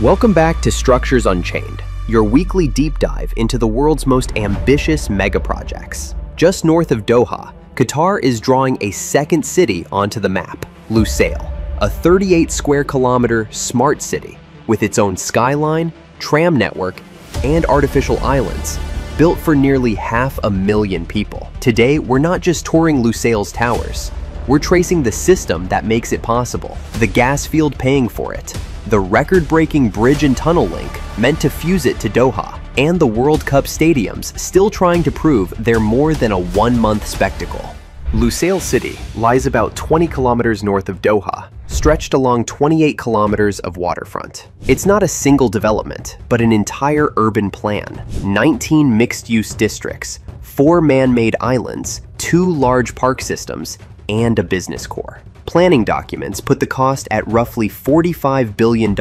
Welcome back to Structures Unchained, your weekly deep dive into the world's most ambitious mega projects. Just north of Doha, Qatar is drawing a second city onto the map, Lusail, a 38 square kilometer smart city with its own skyline, tram network, and artificial islands, built for nearly half a million people. Today, we're not just touring Lusail's towers. We're tracing the system that makes it possible, the gas field paying for it, the record-breaking bridge and tunnel link meant to fuse it to Doha, and the World Cup stadiums still trying to prove they're more than a one-month spectacle. Lusail City lies about 20 kilometers north of Doha, stretched along 28 kilometers of waterfront. It's not a single development, but an entire urban plan. 19 mixed-use districts, four man-made islands, two large park systems, and a business core. Planning documents put the cost at roughly $45 billion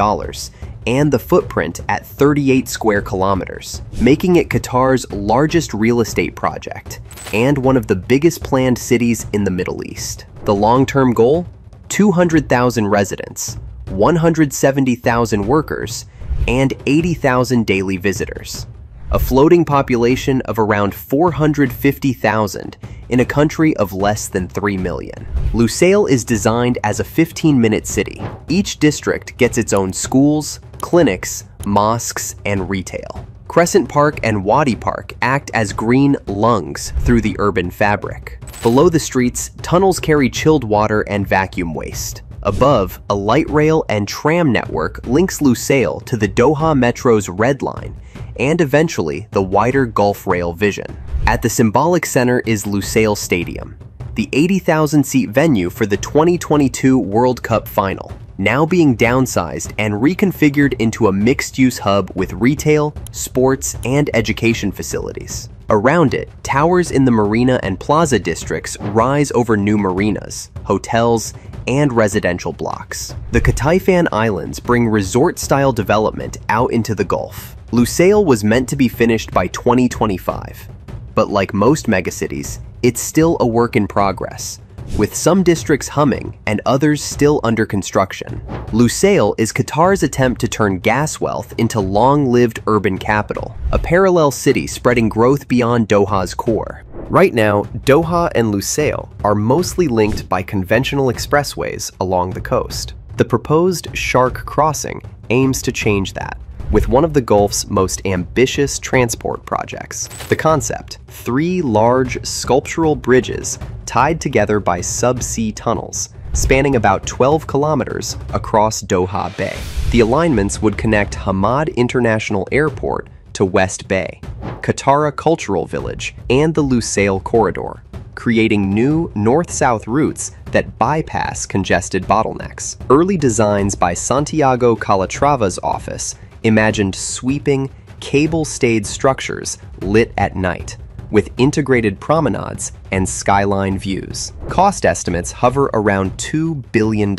and the footprint at 38 square kilometers, making it Qatar's largest real estate project and one of the biggest planned cities in the Middle East. The long-term goal? 200,000 residents, 170,000 workers, and 80,000 daily visitors. A floating population of around 450,000 in a country of less than 3 million. Lusail is designed as a 15-minute city. Each district gets its own schools, clinics, mosques, and retail. Crescent Park and Wadi Park act as green lungs through the urban fabric. Below the streets, tunnels carry chilled water and vacuum waste. Above, a light rail and tram network links Lusail to the Doha Metro's Red Line and eventually the wider Gulf Rail vision. At the symbolic center is Lusail Stadium, the 80,000-seat venue for the 2022 World Cup Final, now being downsized and reconfigured into a mixed-use hub with retail, sports, and education facilities. Around it, towers in the marina and plaza districts rise over new marinas, hotels, and residential blocks. The Qetaifan Islands bring resort-style development out into the Gulf. Lusail was meant to be finished by 2025, but like most megacities, it's still a work in progress, with some districts humming and others still under construction. Lusail is Qatar's attempt to turn gas wealth into long-lived urban capital, a parallel city spreading growth beyond Doha's core. Right now, Doha and Lusail are mostly linked by conventional expressways along the coast. The proposed Sharq Crossing aims to change that, with one of the Gulf's most ambitious transport projects. The concept, three large sculptural bridges tied together by subsea tunnels, spanning about 12 kilometers across Doha Bay. The alignments would connect Hamad International Airport to West Bay, Katara Cultural Village, and the Lusail Corridor, creating new north-south routes that bypass congested bottlenecks. Early designs by Santiago Calatrava's office imagined sweeping, cable-stayed structures lit at night, with integrated promenades and skyline views. Cost estimates hover around $2 billion,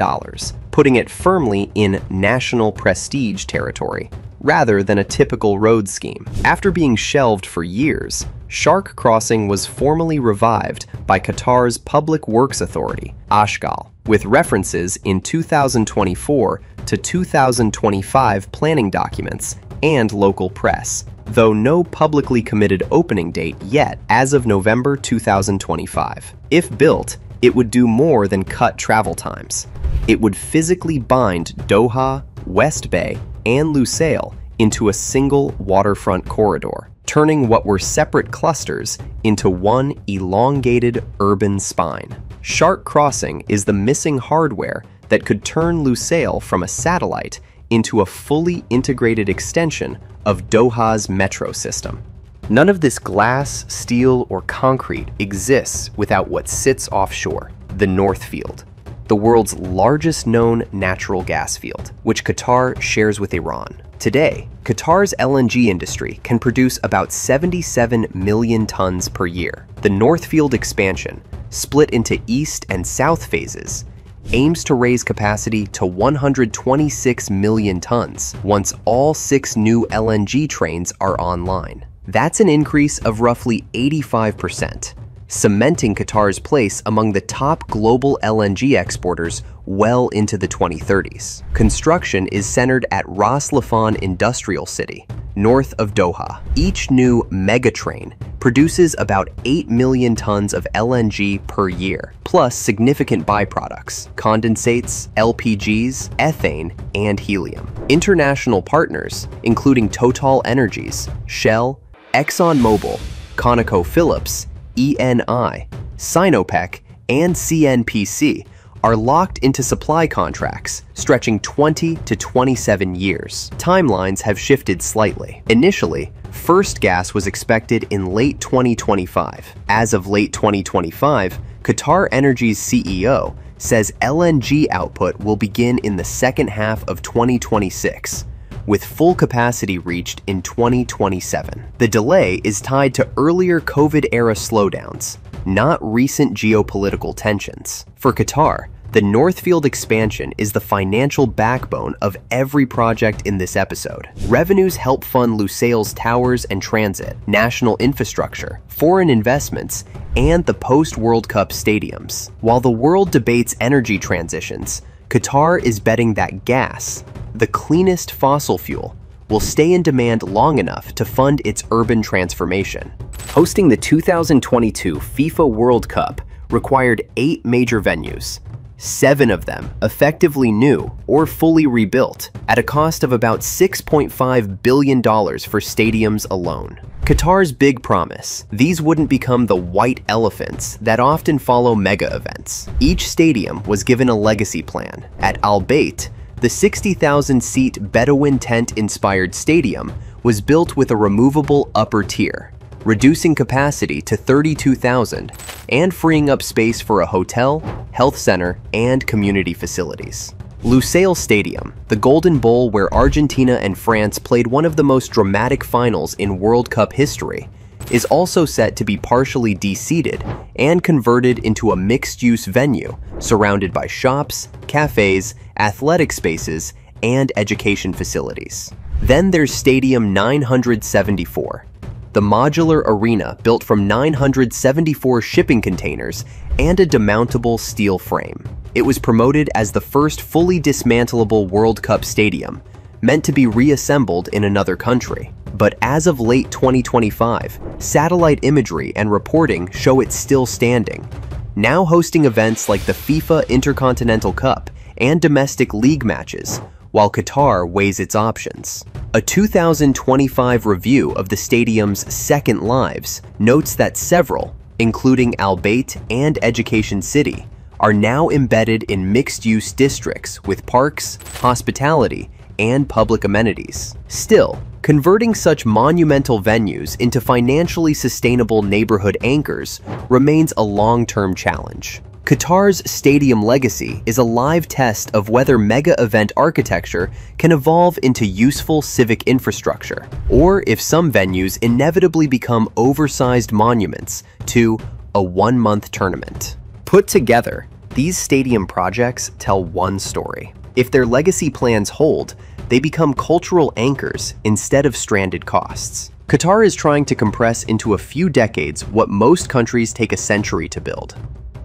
putting it firmly in national prestige territory, rather than a typical road scheme. After being shelved for years, Sharq Crossing was formally revived by Qatar's Public Works Authority, Ashghal, with references in 2024 to 2025 planning documents and local press, though no publicly committed opening date yet as of November 2025. If built, it would do more than cut travel times. It would physically bind Doha, West Bay, and Lusail into a single waterfront corridor, turning what were separate clusters into one elongated urban spine. Sharq Crossing is the missing hardware that could turn Lusail from a satellite into a fully integrated extension of Doha's metro system. None of this glass, steel, or concrete exists without what sits offshore, the North Field, the world's largest known natural gas field, which Qatar shares with Iran. Today, Qatar's LNG industry can produce about 77 million tons per year. The North Field expansion, split into east and south phases, aims to raise capacity to 126 million tons once all six new LNG trains are online. That's an increase of roughly 85%, cementing Qatar's place among the top global LNG exporters well into the 2030s. Construction is centered at Ras Laffan Industrial City, north of Doha. Each new megatrain produces about 8 million tons of LNG per year, plus significant byproducts, condensates, LPGs, ethane, and helium. International partners, including Total Energies, Shell, ExxonMobil, ConocoPhillips, ENI, Sinopec, and CNPC are locked into supply contracts stretching 20 to 27 years. Timelines have shifted slightly. Initially, first gas was expected in late 2025. As of late 2025, Qatar Energy's CEO says LNG output will begin in the second half of 2026, with full capacity reached in 2027. The delay is tied to earlier COVID-era slowdowns, not recent geopolitical tensions. For Qatar, the North Field expansion is the financial backbone of every project in this episode. Revenues help fund Lusail's towers and transit, national infrastructure, foreign investments, and the post-World Cup stadiums. While the world debates energy transitions, Qatar is betting that gas, the cleanest fossil fuel, will stay in demand long enough to fund its urban transformation. Hosting the 2022 FIFA World Cup required eight major venues, seven of them effectively new or fully rebuilt at a cost of about $6.5 billion for stadiums alone. Qatar's big promise, these wouldn't become the white elephants that often follow mega events. Each stadium was given a legacy plan. At Al Bayt, the 60,000-seat Bedouin tent-inspired stadium was built with a removable upper tier, reducing capacity to 32,000 and freeing up space for a hotel, health center, and community facilities. Lusail Stadium, the Golden Bowl where Argentina and France played one of the most dramatic finals in World Cup history, is also set to be partially de-seated and converted into a mixed-use venue surrounded by shops, cafes, athletic spaces, and education facilities. Then there's Stadium 974, the modular arena built from 974 shipping containers and a demountable steel frame. It was promoted as the first fully dismantleable World Cup stadium, meant to be reassembled in another country. But as of late 2025, satellite imagery and reporting show it's still standing, now hosting events like the FIFA Intercontinental Cup and domestic league matches, while Qatar weighs its options. A 2025 review of the stadium's second lives notes that several, including Al Bayt and Education City, are now embedded in mixed-use districts with parks, hospitality, and public amenities. Still, converting such monumental venues into financially sustainable neighborhood anchors remains a long-term challenge. Qatar's stadium legacy is a live test of whether mega event architecture can evolve into useful civic infrastructure, or if some venues inevitably become oversized monuments to a one-month tournament. Put together, these stadium projects tell one story. If their legacy plans hold, they become cultural anchors instead of stranded costs. Qatar is trying to compress into a few decades what most countries take a century to build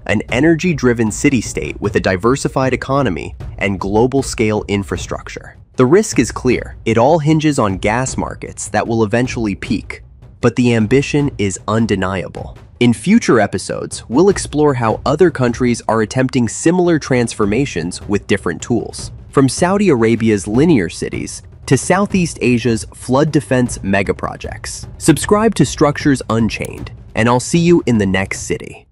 an energy-driven city-state with a diversified economy and global-scale infrastructure. The risk is clear. It all hinges on gas markets that will eventually peak, but the ambition is undeniable. In future episodes, we'll explore how other countries are attempting similar transformations with different tools. From Saudi Arabia's linear cities to Southeast Asia's flood defense megaprojects. Subscribe to Structures Unchained, and I'll see you in the next city.